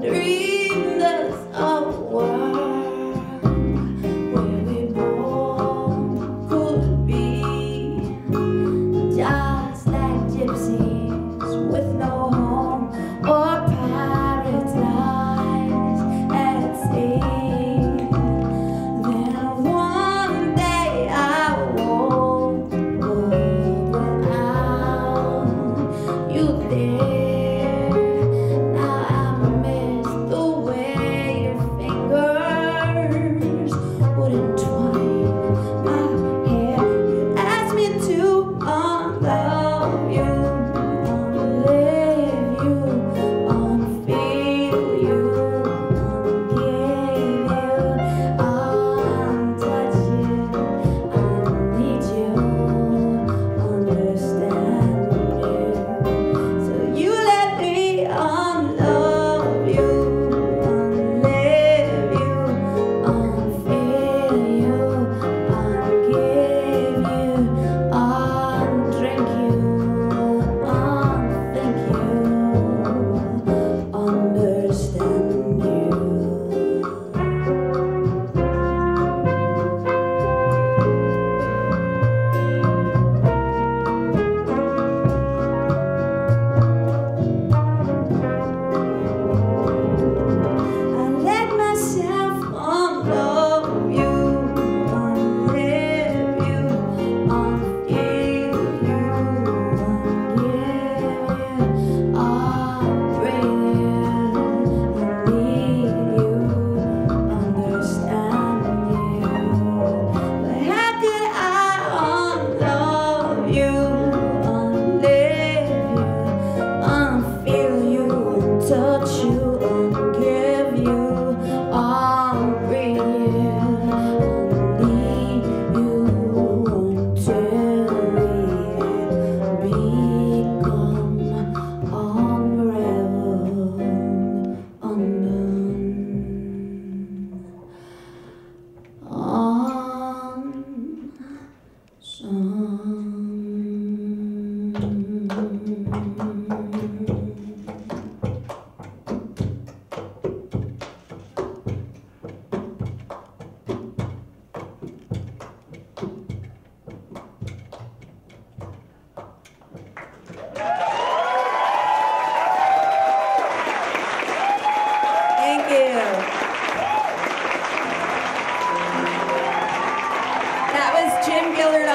do. uh,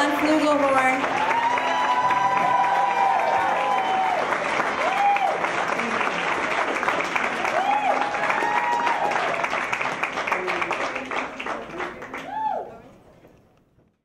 John Flugelhorn.